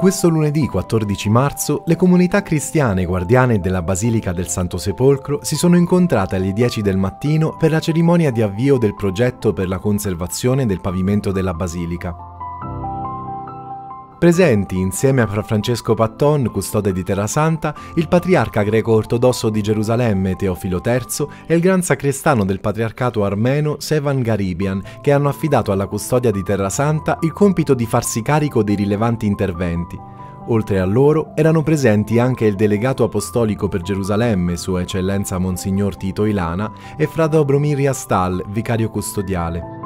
Questo lunedì 14 marzo le comunità cristiane guardiane della Basilica del Santo Sepolcro si sono incontrate alle 10 del mattino per la cerimonia di avvio del progetto per la conservazione del pavimento della Basilica. Presenti insieme a Fra Francesco Patton, custode di Terra Santa, il patriarca greco-ortodosso di Gerusalemme Teofilo III e il gran sacrestano del patriarcato armeno Sevan Garibian, che hanno affidato alla custodia di Terra Santa il compito di farsi carico dei rilevanti interventi. Oltre a loro erano presenti anche il delegato apostolico per Gerusalemme, Sua Eccellenza Monsignor Tito Ilana, e Fra Dobromir Riastal, vicario custodiale.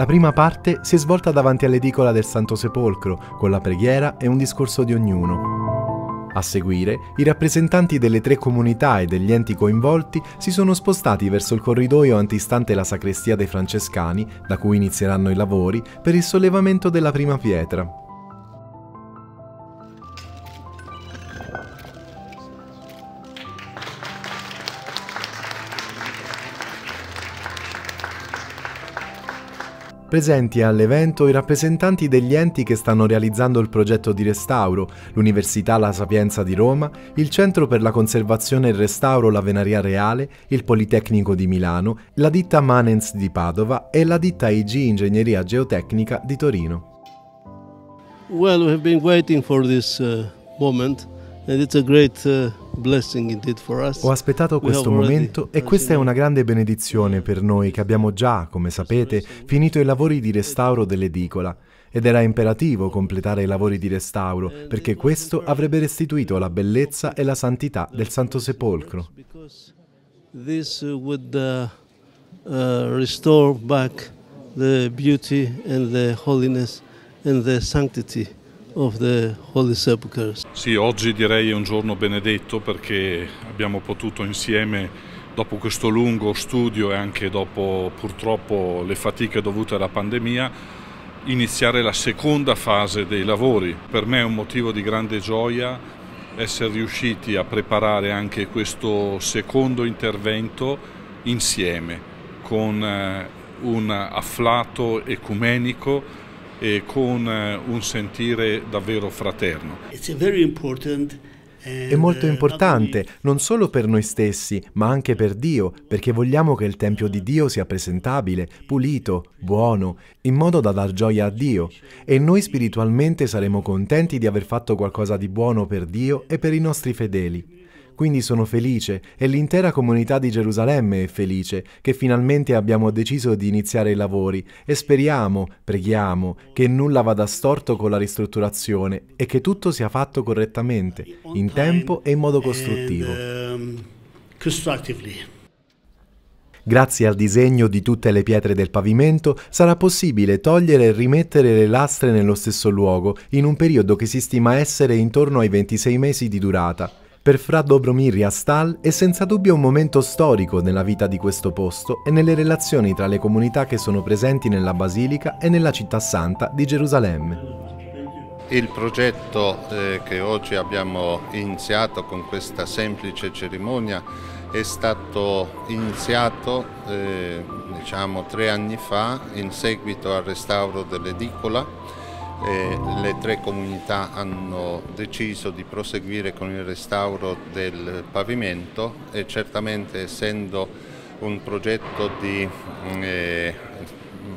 La prima parte si è svolta davanti all'edicola del Santo Sepolcro, con la preghiera e un discorso di ognuno. A seguire, i rappresentanti delle tre comunità e degli enti coinvolti si sono spostati verso il corridoio antistante la sacrestia dei francescani, da cui inizieranno i lavori, per il sollevamento della prima pietra. Presenti all'evento i rappresentanti degli enti che stanno realizzando il progetto di restauro, l'Università La Sapienza di Roma, il Centro per la Conservazione e il Restauro La Venaria Reale, il Politecnico di Milano, la ditta Manens di Padova e la ditta IG Ingegneria Geotecnica di Torino. Well, we have been waiting for this uh, moment and it's a great uh, ho aspettato questo momento e questa è una grande benedizione per noi che abbiamo già, come sapete, finito i lavori di restauro dell'edicola. Ed era imperativo completare i lavori di restauro, perché questo avrebbe restituito la bellezza e la santità del Santo Sepolcro. This would uh, uh, restore back the beauty and the holiness and the sanctity of the Holy Sepulchres. Sì, oggi direi è un giorno benedetto perché abbiamo potuto insieme dopo questo lungo studio e anche dopo purtroppo le fatiche dovute alla pandemia iniziare la seconda fase dei lavori. Per me è un motivo di grande gioia essere riusciti a preparare anche questo secondo intervento insieme con eh, un afflato ecumenico e con eh, un sentire davvero fraterno. È molto uh, importante, non solo per noi stessi, ma anche per Dio, perché vogliamo che il Tempio di Dio sia presentabile, pulito, buono, in modo da dar gioia a Dio. E noi spiritualmente saremo contenti di aver fatto qualcosa di buono per Dio e per i nostri fedeli. Quindi sono felice e l'intera comunità di Gerusalemme è felice che finalmente abbiamo deciso di iniziare i lavori e speriamo, preghiamo, che nulla vada storto con la ristrutturazione e che tutto sia fatto correttamente, in tempo e in modo costruttivo. Um, Grazie al disegno di tutte le pietre del pavimento sarà possibile togliere e rimettere le lastre nello stesso luogo in un periodo che si stima essere intorno ai 26 mesi di durata. Per Fra Dobromir Riastal è senza dubbio un momento storico nella vita di questo posto e nelle relazioni tra le comunità che sono presenti nella Basilica e nella città santa di Gerusalemme. Il progetto eh, che oggi abbiamo iniziato con questa semplice cerimonia è stato iniziato eh, diciamo, tre anni fa in seguito al restauro dell'edicola eh, le tre comunità hanno deciso di proseguire con il restauro del pavimento e certamente essendo un progetto di eh,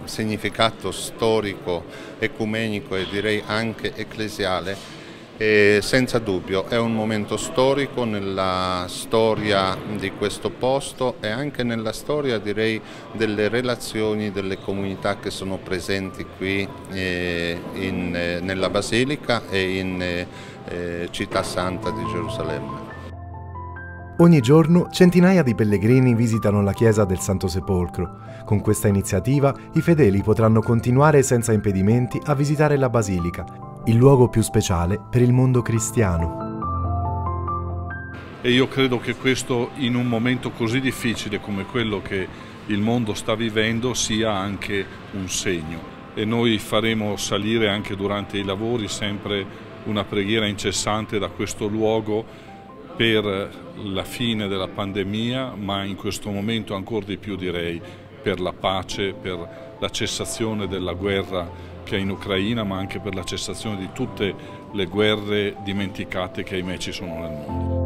significato storico, ecumenico e direi anche ecclesiale, e senza dubbio è un momento storico nella storia di questo posto e anche nella storia direi delle relazioni delle comunità che sono presenti qui eh, in, eh, nella Basilica e in eh, eh Città Santa di Gerusalemme. Ogni giorno centinaia di pellegrini visitano la chiesa del Santo Sepolcro. Con questa iniziativa i fedeli potranno continuare senza impedimenti a visitare la basilica il luogo più speciale per il mondo cristiano. E io credo che questo in un momento così difficile come quello che il mondo sta vivendo sia anche un segno e noi faremo salire anche durante i lavori sempre una preghiera incessante da questo luogo per la fine della pandemia, ma in questo momento ancora di più direi per la pace, per la cessazione della guerra è in Ucraina ma anche per la cessazione di tutte le guerre dimenticate che ahimè ci sono nel mondo.